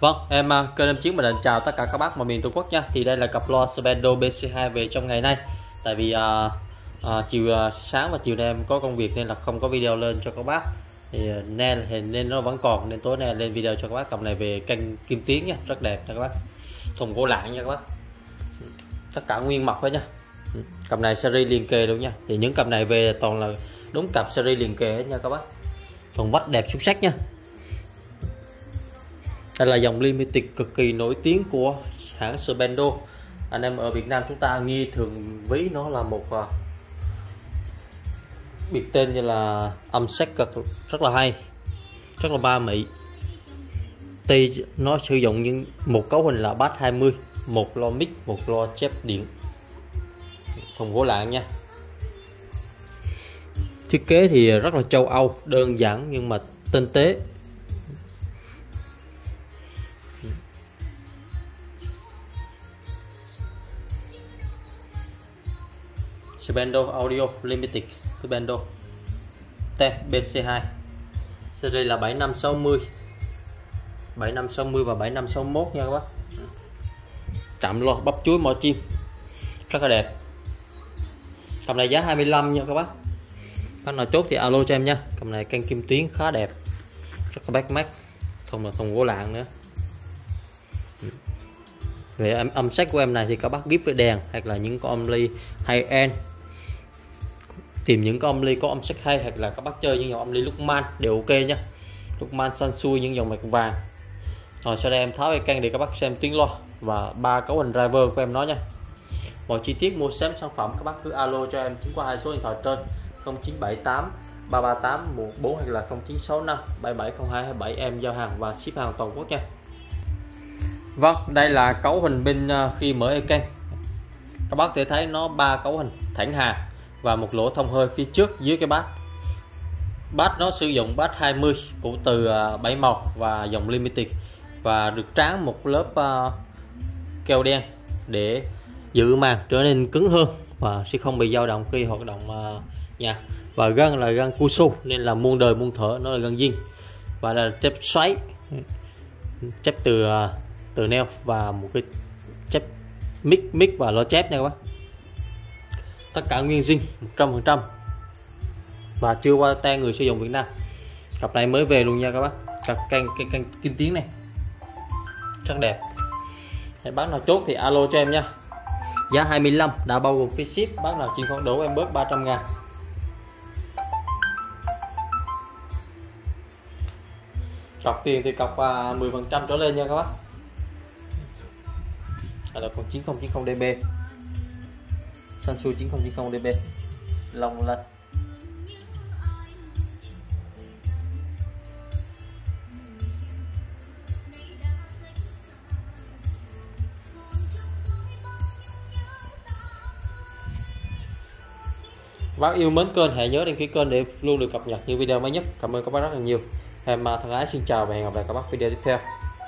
Vâng, em kênh em chiến mình định chào tất cả các bác mọi miền Tổ quốc nha. Thì đây là cặp loa Spendo BC2 về trong ngày nay. Tại vì à, à, chiều à, sáng và chiều nay em có công việc nên là không có video lên cho các bác. Thì à, nên hình nên nó vẫn còn nên tối nay lên video cho các bác cặp này về kênh Kim Tiến nha, rất đẹp nha các bác. Thùng gỗ lạng nha các bác. Tất cả nguyên mật hết nha. Ừ, cặp này series liền kề luôn nha. Thì những cặp này về toàn là đúng cặp series liền kề hết nha các bác. Thùng vách đẹp xuất sắc nha đây là dòng limited cực kỳ nổi tiếng của hãng Spendo. Anh em ở Việt Nam chúng ta nghi thường ví nó là một uh, biệt tên như là âm sắc cực rất là hay rất là ba mỹ Tuy nó sử dụng những một cấu hình là bass 20 một lo mic một lo chép điện. Thùng gỗ lạng nha. Thiết kế thì rất là châu Âu đơn giản nhưng mà tinh tế. Spendo Audio Limited Spendo tem BC2 series là 7560 7560 và 7561 nha các bác. Chạm lo bắp chuối mò chim. Rất là đẹp. Cầm này giá 25 nha các bác. Bác nào chốt thì alo cho em nha. Cầm này canh kim tuyến khá đẹp. Rất là bắt mắt. Không là thùng gỗ lạng nữa. Về âm, âm sắc của em này thì các bác ghép với đèn hoặc là những con ly hay end tìm những cái âm ly có âm sắc hay hoặc là các bác chơi những dòng âm ly Lukman đều ok nhá. Lukman, Sansui, những dòng mạch vàng. Rồi, sau đây em tháo cái can để các bác xem tiếng loa và ba cấu hình driver của em nói nha mọi chi tiết mua sắm sản phẩm, các bác cứ alo cho em chính qua hai số điện thoại trên 0978 338 14 hoặc là 0965 770227 em giao hàng và ship hàng toàn quốc nha. Vâng đây là cấu hình bên ờ, khi mở Ecan. Các bác thể thấy nó ba cấu hình thẳng hàng và một lỗ thông hơi phía trước dưới cái bát. Bát nó sử dụng bát 20 của từ à, 7 màu và dòng limited và được tráng một lớp uh, keo đen để giữ màng trở nên cứng hơn và sẽ không bị dao động khi hoạt động à, uh, nhạc và gân là gân Kusu nên là muôn đời muôn thở nó là gân zin và là chép xoáy chép từ uh, từ neo và một cái chép mic mic và lo chép nha các bác tất cả nguyên zin 100% và chưa qua tay người sử dụng Việt Nam. Cặp này mới về luôn nha các bác. Cặp canh cái canh kim tiếng này. Rất đẹp. Hãy bác nào chốt thì alo cho em nha. Giá 25 đã bao gồm phí ship. Bác nào chuyển khoản đủ em bớt 300 ngàn. Cọc tiền thì cọc à, 10 phần trăm trở lên nha các bác. Là con 9090 DB Sansu 9090 DB Long lân bác yêu mến kênh, hãy nhớ đăng ký kênh để luôn được cập nhật những video mới nhất. Cảm ơn các bác rất là nhiều. Em thân ái, xin chào và hẹn gặp lại các bác video tiếp theo.